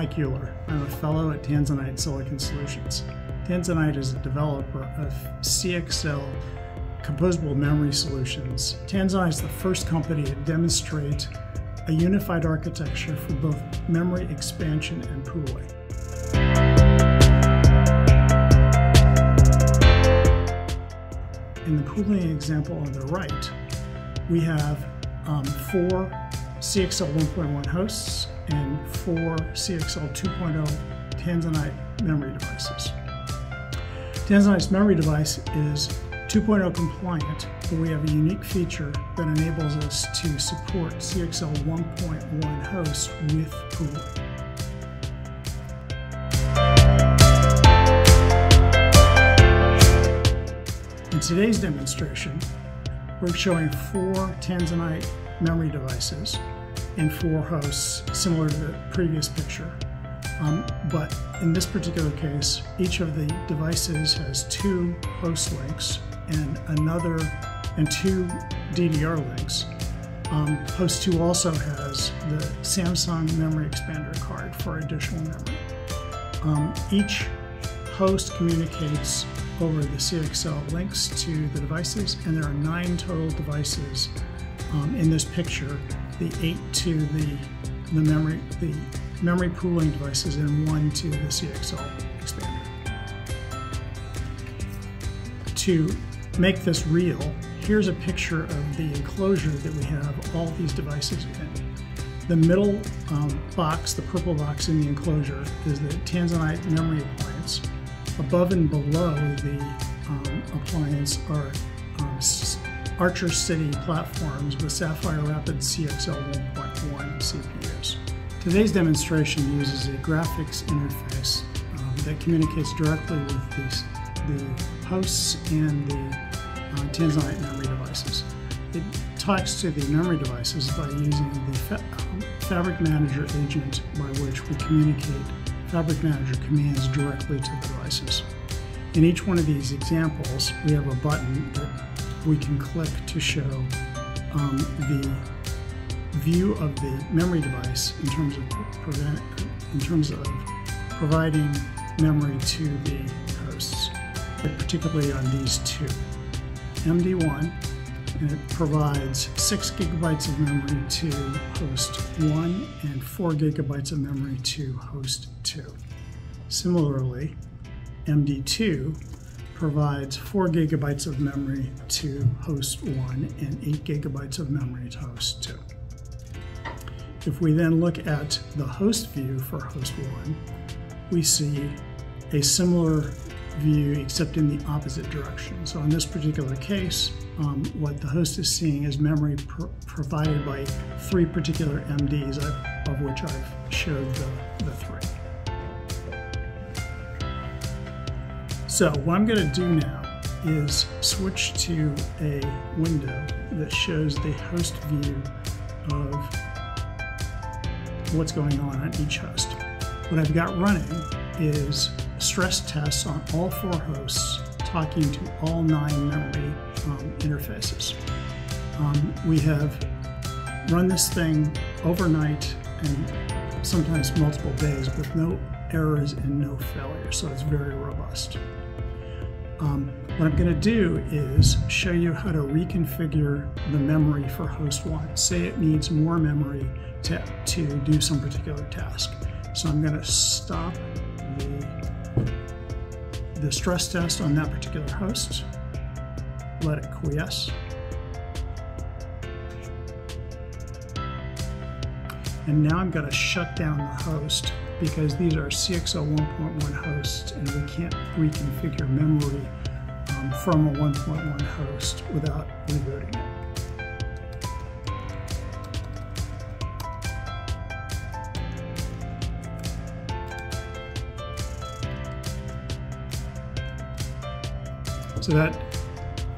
Mike Euler. I'm a fellow at Tanzanite Silicon Solutions. Tanzanite is a developer of CXL composable memory solutions. Tanzanite is the first company to demonstrate a unified architecture for both memory expansion and pooling. In the pooling example on the right, we have um, four CXL 1.1 hosts and four CXL 2.0 Tanzanite memory devices. Tanzanite's memory device is 2.0 compliant, but we have a unique feature that enables us to support CXL 1.1 hosts with pooling. In today's demonstration, we're showing four Tanzanite memory devices and four hosts, similar to the previous picture. Um, but in this particular case, each of the devices has two host links and another and two DDR links. Um, host 2 also has the Samsung memory expander card for additional memory. Um, each host communicates over the CXL links to the devices, and there are nine total devices um, in this picture. The eight to the the memory the memory pooling devices, and one to the CXL expander. To make this real, here's a picture of the enclosure that we have all these devices in. The middle um, box, the purple box in the enclosure, is the Tanzanite memory appliance. Above and below the um, appliance are um, Archer City platforms with Sapphire Rapids CXL 1.1 CPUs. Today's demonstration uses a graphics interface um, that communicates directly with these, the hosts and the uh, Tanzanite memory devices. It talks to the memory devices by using the fa Fabric Manager agent by which we communicate Fabric Manager commands directly to the devices. In each one of these examples, we have a button that we can click to show um, the view of the memory device in terms of in terms of providing memory to the hosts, particularly on these two. MD1 and it provides six gigabytes of memory to host one and four gigabytes of memory to host two. Similarly, MD2 provides four gigabytes of memory to host one and eight gigabytes of memory to host two. If we then look at the host view for host one, we see a similar view except in the opposite direction. So in this particular case, um, what the host is seeing is memory pr provided by three particular MDs, of which I've showed the, the three. So what I'm going to do now is switch to a window that shows the host view of what's going on on each host. What I've got running is stress tests on all four hosts talking to all nine memory um, interfaces. Um, we have run this thing overnight and sometimes multiple days with no errors and no failures, so it's very robust. Um, what I'm going to do is show you how to reconfigure the memory for host 1. Say it needs more memory to, to do some particular task. So I'm going to stop the, the stress test on that particular host, let it quiesce. And now I'm going to shut down the host because these are CXL 1.1 hosts and we can't reconfigure memory um, from a 1.1 host without rebooting it. So that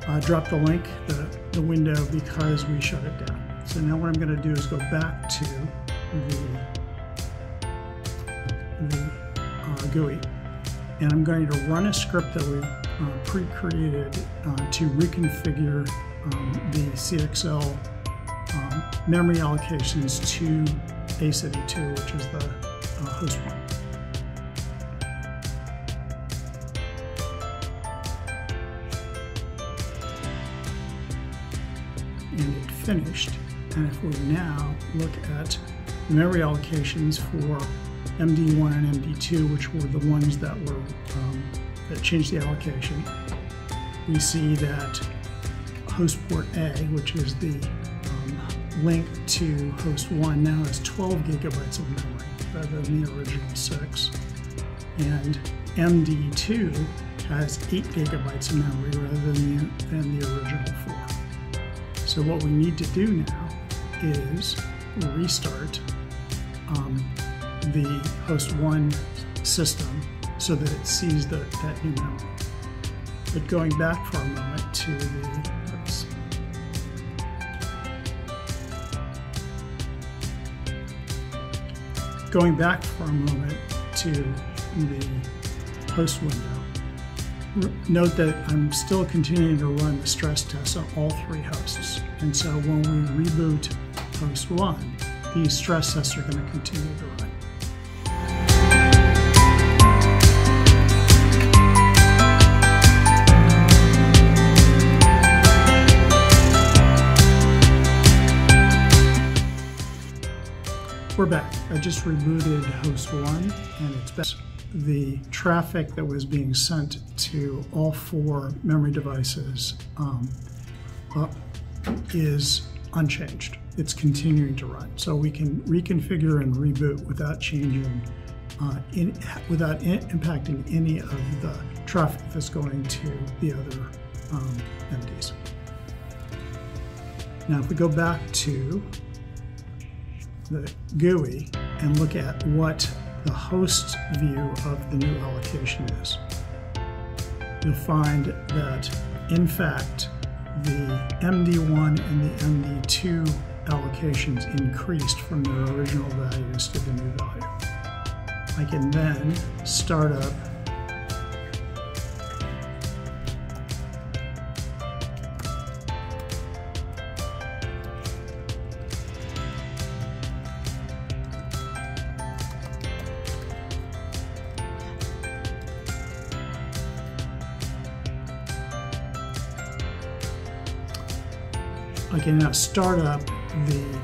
uh, dropped the link, the, the window, because we shut it down. So now what I'm going to do is go back to the, GUI. And I'm going to run a script that we've uh, pre-created uh, to reconfigure um, the CXL um, memory allocations to ACID2, which is the uh, host 1. And it finished. And if we now look at memory allocations for MD1 and MD2, which were the ones that were um, that changed the allocation, we see that host port A, which is the um, link to host 1, now has 12 gigabytes of memory rather than the original 6. And MD2 has 8 gigabytes of memory rather than the, than the original 4. So what we need to do now is restart um, the host 1 system so that it sees the, that new. But going back for a moment to the, oops, going back for a moment to the host window, note that I'm still continuing to run the stress test on all three hosts. And so when we reboot host one, these stress tests are going to continue to run. We're back. I just rebooted host one and it's back. The traffic that was being sent to all four memory devices um, uh, is unchanged. It's continuing to run. So we can reconfigure and reboot without changing, uh, in, without in, impacting any of the traffic that's going to the other um, MDs. Now if we go back to the GUI and look at what the host view of the new allocation is. You'll find that, in fact, the MD1 and the MD2 allocations increased from their original values to the new value. I can then start up I can now start up the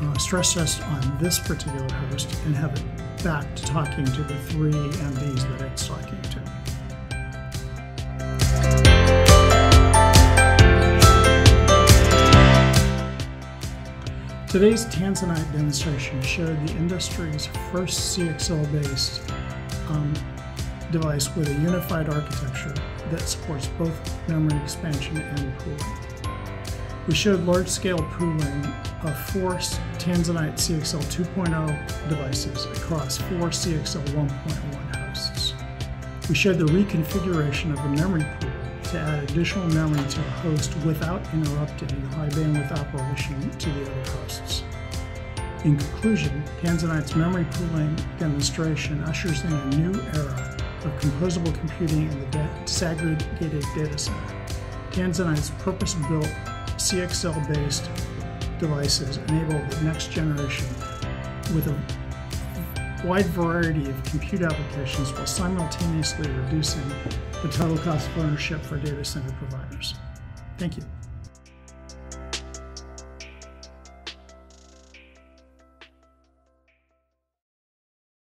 uh, stress test on this particular host and have it back to talking to the three MDs that it's talking to. Today's Tanzanite demonstration showed the industry's first CXL-based um, device with a unified architecture that supports both memory expansion and pooling. We showed large-scale pooling of four Tanzanite CXL 2.0 devices across four CXL 1.1 hosts. We showed the reconfiguration of the memory pool to add additional memory to a host without interrupting the high bandwidth operation to the other hosts. In conclusion, Tanzanite's memory pooling demonstration ushers in a new era of composable computing in the disaggregated data center. Tanzanite's purpose-built CXL based devices enable the next generation with a wide variety of compute applications while simultaneously reducing the total cost of ownership for data center providers. Thank you.